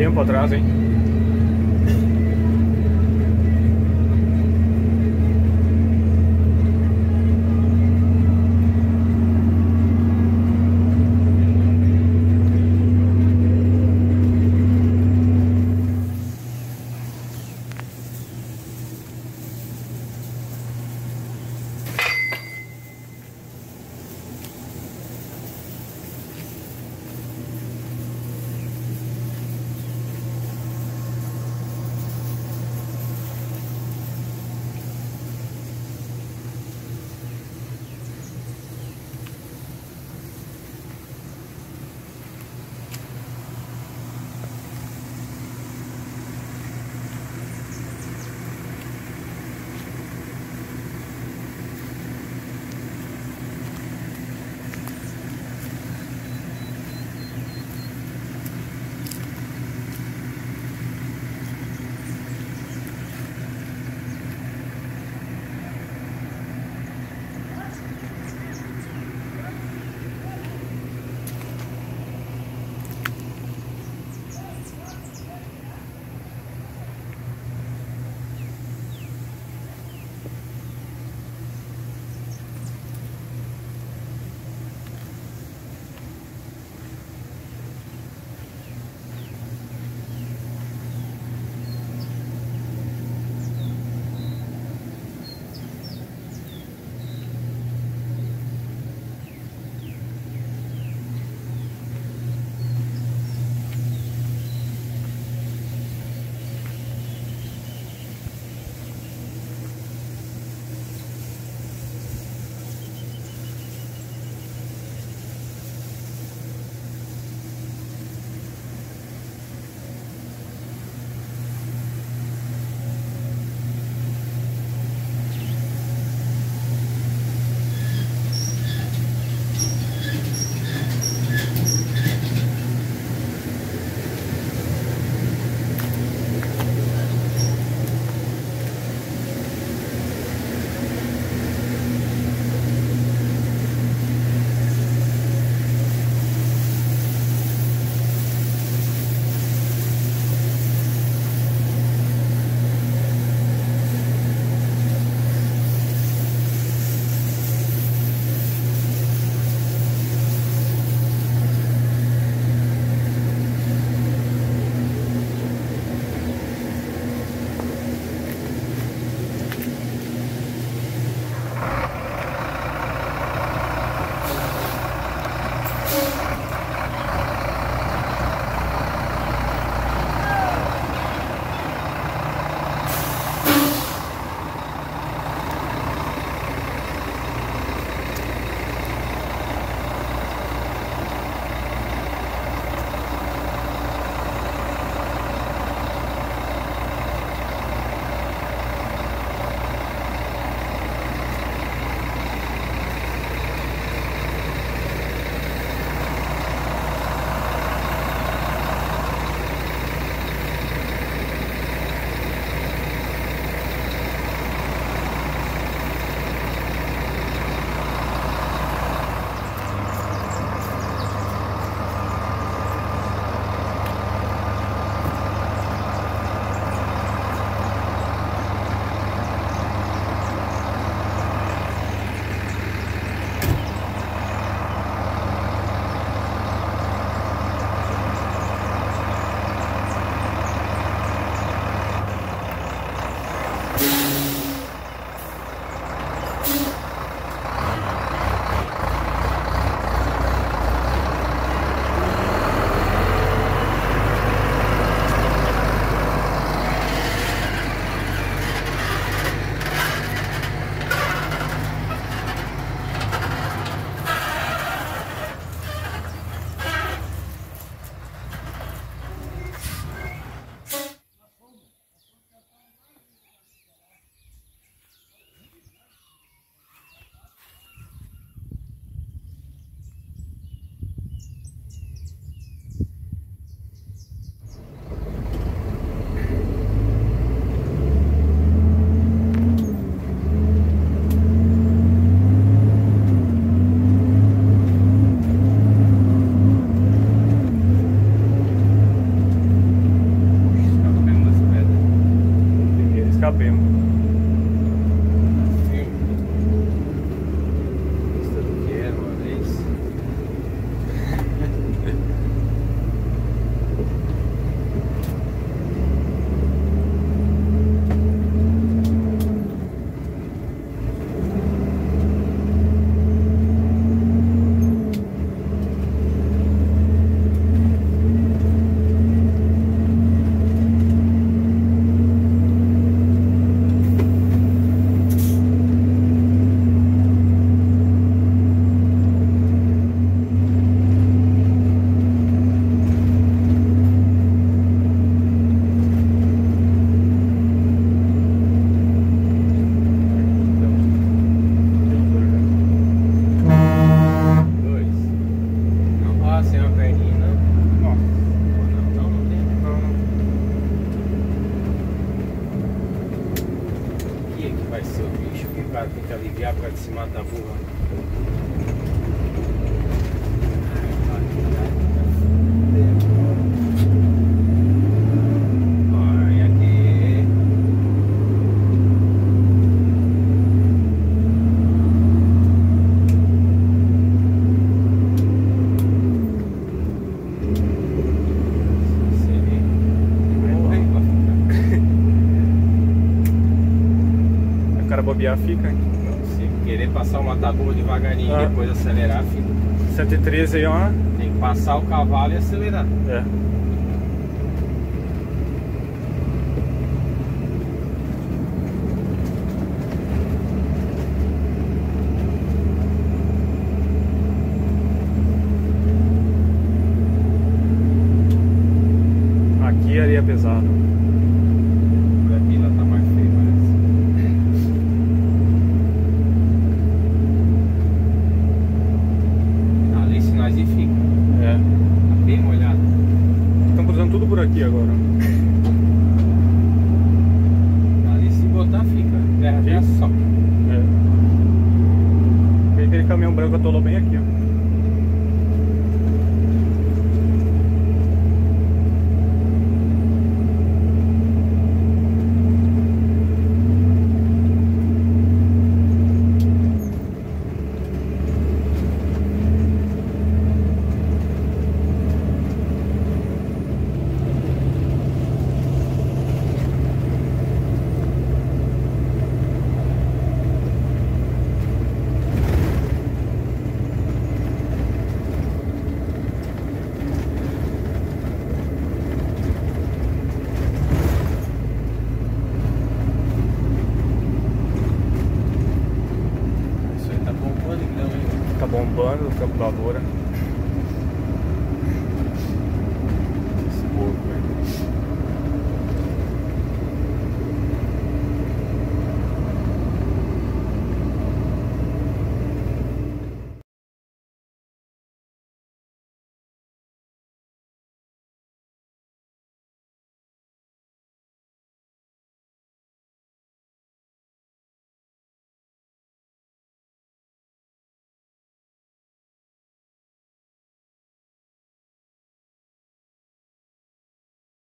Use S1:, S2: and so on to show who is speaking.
S1: tempo atrás, hein?
S2: Yeah. Tem que aliviar de se matar burra. Olha aqui.
S1: O cara bobear fica, hein?
S2: Se querer passar uma tabuba devagarinho
S1: Ah.
S2: e depois acelerar, fica.
S1: 113 aí, ó.
S2: Tem que passar o cavalo e acelerar.
S1: É. Aqui areia pesada.
S2: Só.
S1: É. Aquele caminhão branco atolou bem aqui, ó.
S2: Isso